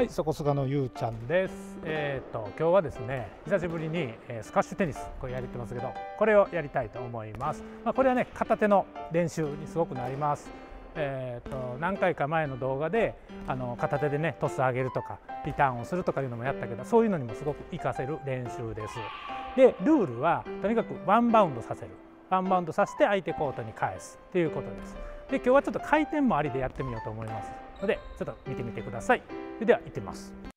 はい、そこすがのゆうちゃんです。えっ、ー、と今日はですね、久しぶりに、え、スカッシュテニスこれやりてますけど、これをやりたいと思います。まあ、これはね片手の練習にすごくなります。えーと、何回か前の動画であの片手でねトス上げるとかリターンをするとかいうのもやったけどそういうのにもすごく活かせる練習です。でルールはとにかくワンバウンドさせるワンバウンドさせて相手コートに返すということです。で今日はちょっと回転もありでやってみようと思いますのでちょっと見てみてください。それでは行ってみます。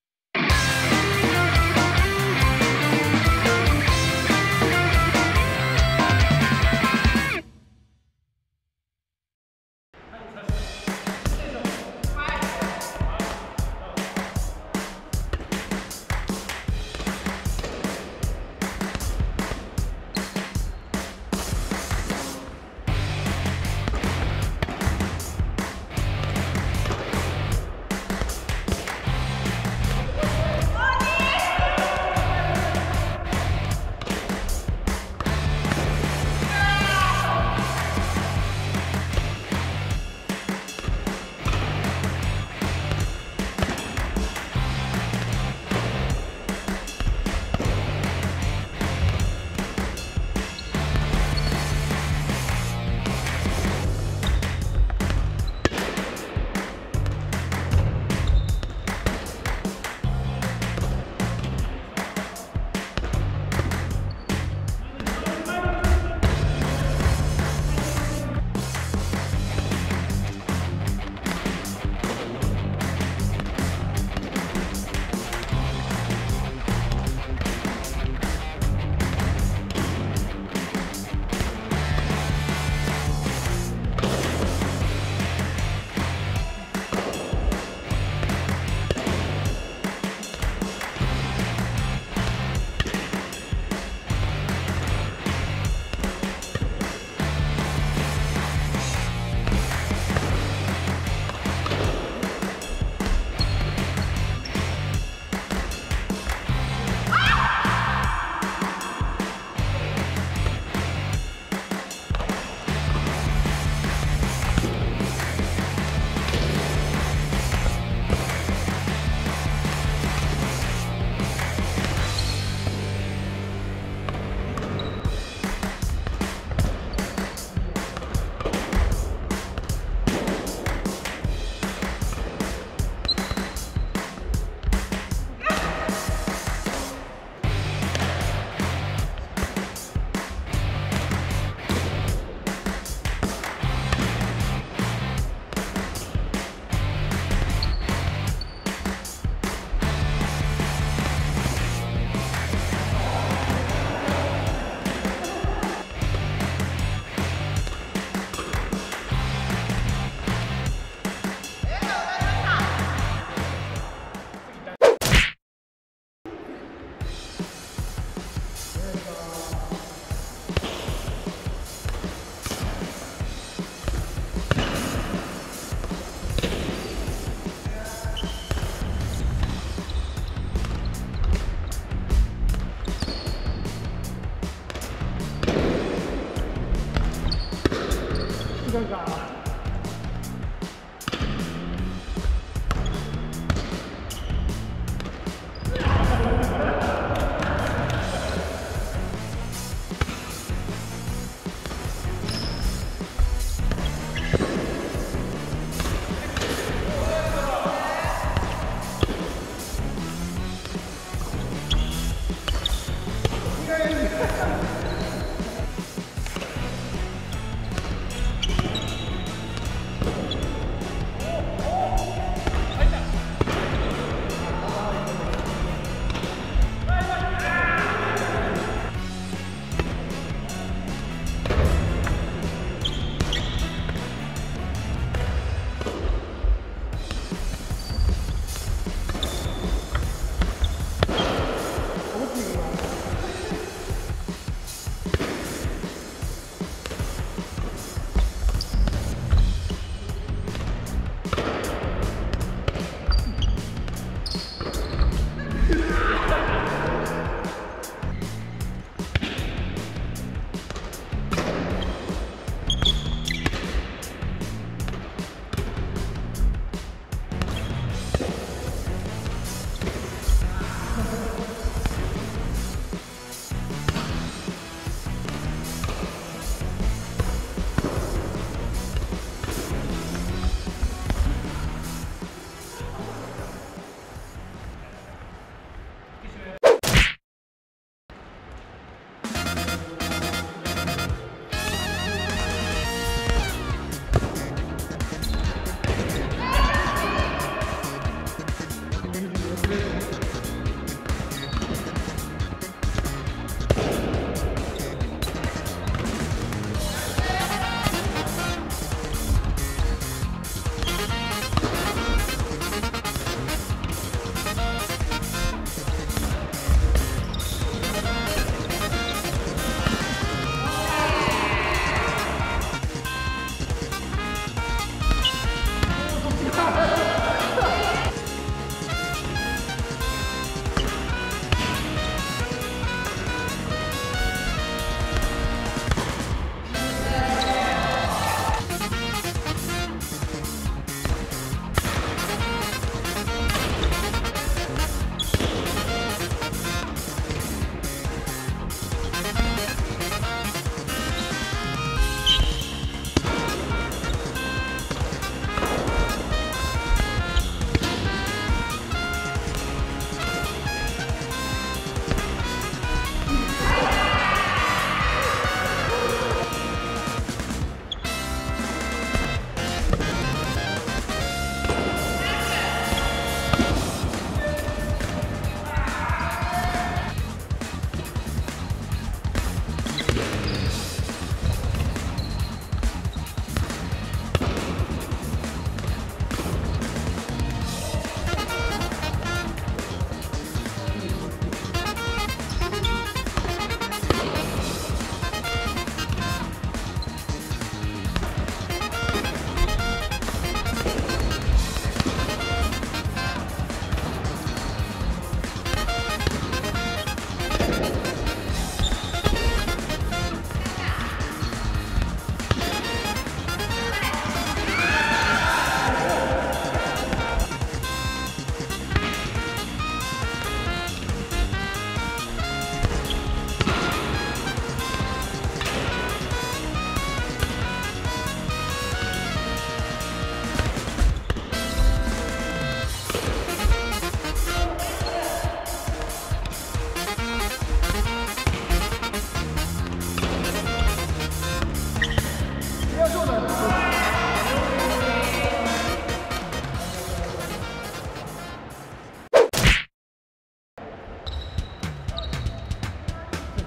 这个。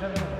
Seven.